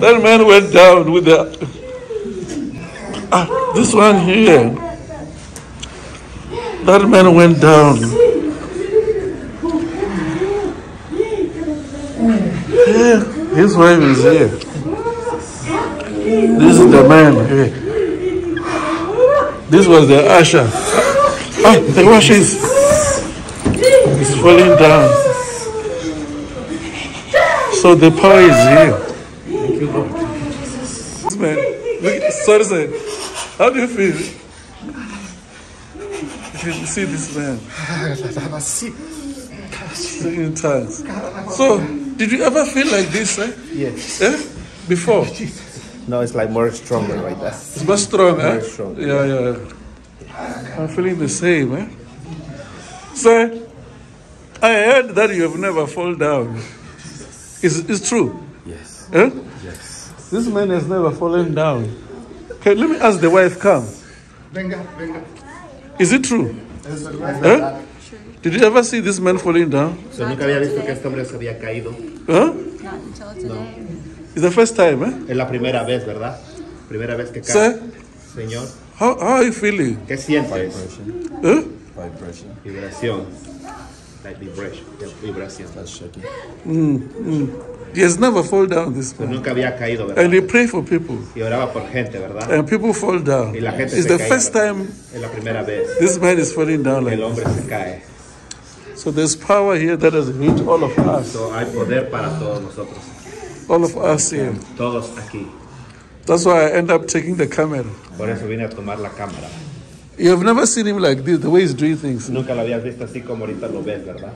That man went down with the. Ah, this one here. That man went down. Yeah, his wife is here. This is the man here. This was the usher. Ah, the is, is falling down. So the power is here. Thank you, Lord. This man, look, sorry, sir. How do you feel? You see this man tongues. So, did you ever feel like this, eh? Yes. Eh? Before? No, it's like more stronger right there. It's much strong, eh? Very strong. Yeah, yeah. I'm feeling the same, eh? Sir, I heard that you have never fall down. Is it's true? Yes. Eh? Yes. This man has never fallen down. Okay, let me ask the wife, come. Venga, venga. Is it true? Es verdad. Eh? Did you ever see this man falling down? So, nunca había visto que este hombre se había caído. Huh? Not. It's the first time, eh? Es la primera vez, ¿verdad? Primera vez que cae. Señor, how, how are you feeling? ¿qué sientes? Huh? Vibration. Vibración. Like vibration. Vibración. That's shaking. He has never fallen down, this man. nunca había caído, And he pray for people. Y oraba por gente, ¿verdad? And people fall down. Y la gente It's se the cae, first time Es la primera vez this man is falling down que like el this. hombre se cae. So there's power here that has hit all of us. So, hay poder para todos nosotros. All of us here. Todos aquí. That's why I end up taking the camera. Por eso vine a tomar la cámara. You have never seen him like this, the way he's doing things. Nunca lo habías visto así como ahorita lo ves, ¿verdad?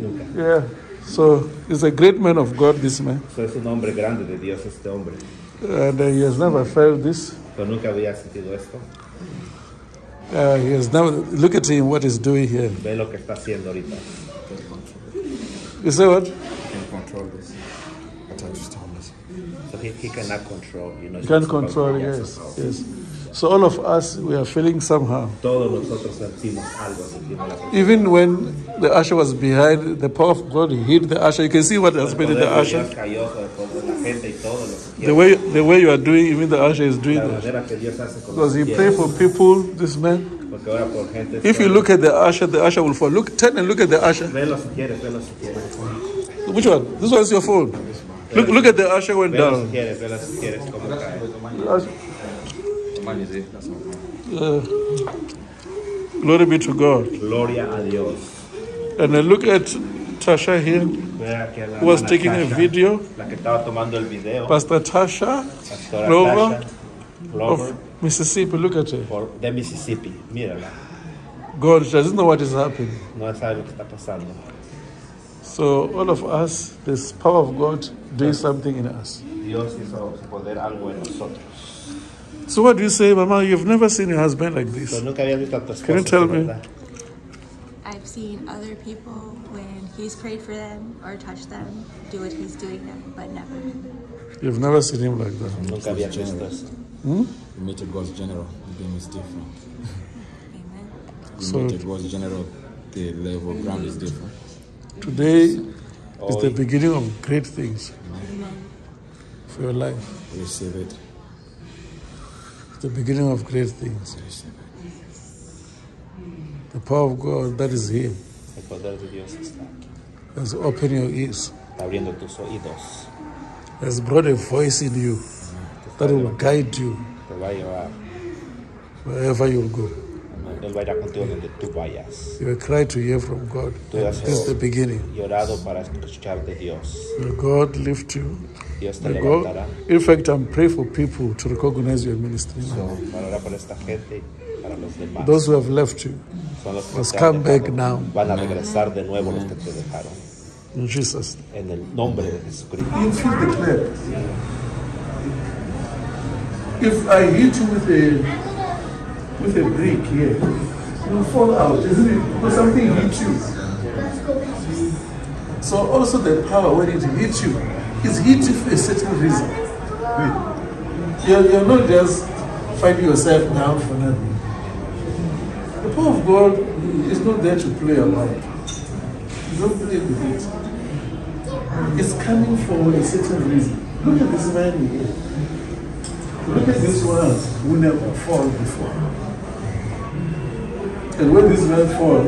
Nunca. Yeah. So he's a great man of God, this man. So, es un hombre grande de Dios este hombre. And uh, he has never felt this. Pero nunca había sentido esto. Uh, he has never. Look at him, what he's doing here. Ve lo que está haciendo ahorita. You say what? Can't control this. I thought you told us. So he, he cannot control, you know. You can't control, yes. Yes. So all of us, we are feeling somehow. Todos nosotros sentimos algo, sentimos la presencia. Even when the usher was behind, the power of God hit the usher. You can see what has been in the Poder de usher. Dios cayó sobre toda la gente y todo lo que The way, the way you are doing, even the usher is doing that. manera que Dios hace con Because he pray for people, this man. Porque ora por gente. If you look at the usher, the usher will fall. Look, turn and look at the usher. Velo si quieres, velo si quieres. Which one? This one is your phone. Look, look at the usher went Velo down. quieres, velo si quieres cómo cae. The usher- The man is here. That's all. uh, glory be to God. Gloria a Dios. And then look at Tasha here, Vea que la who was hermana taking a Tasha, video. La que estaba tomando el video. Pastor Tasha Pastora Glover Tasha of Mississippi. Look at her. por, de Mississippi. Mírala. God doesn't know what is happening. No sabe lo que está pasando. So all of us, this power of God doing something in us. Dios hizo su poder algo en nosotros. So what do you say, Mama? You've never seen your husband like this. nunca había visto a tu Can you tell me? I've seen other people when he's prayed for them or touched them do what he's doing now, but never. You've never seen him like that. Nunca había visto eso. Hmm? You meet a God's general. The game is different. Amen. You So- meet a God's general. The level of ground is mm. different. Today is the oh, beginning of great things for your life. Receive it. It's the beginning of great things. Receive it. The power of God that is here el poder de Dios está has opened your ears, abriendo tus oídos. has brought a voice in you that will guide you Te va a llevar. wherever you'll go. Él va a ir contigo donde tú vayas. You will cry to hear from God. Tú has This is the beginning. y orado para escuchar de Dios. May God lift you. Dios te May God, levantará. in fact, I'm praying for people to recognize your ministry. So, para orar por esta gente para los demás. Those who have left you, Son los que must te han come back now. Van a regresar de nuevo los que te dejaron. in Jesus' name. En el nombre de Jesucristo. You feel the. If I hit you with a with a break here, you fall out, isn't it? Because something hit you. So also the power when it hits you is hit you for a certain reason. You're, you're not just finding yourself down for nothing. The power of God is not there to play around. You don't play with it. It's coming for a certain reason. Look at this man here. Look at this one who never fall before. And when this man fall,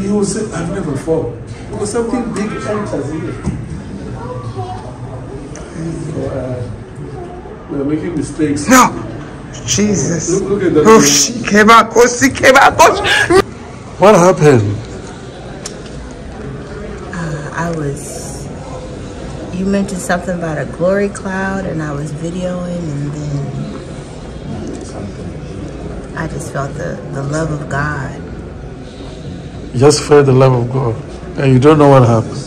he will say, I've never fall. Because something big enters here. So, uh, we're making mistakes. No. Jesus. Look, look at that. Oh, she came out. Oh, she came out. Oh, What happened? I was. You mentioned something about a glory cloud, and I was videoing, and then I just felt the, the love of God. You just felt the love of God. And you don't know what happened.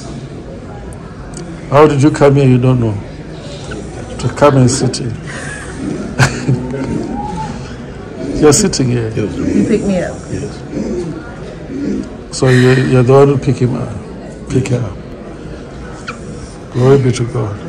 How did you come here? You don't know. To come and sit here. You're sitting here. You picked me up. Yes. So you're, you're the one who pick him up. Pick her up. Glory be to God.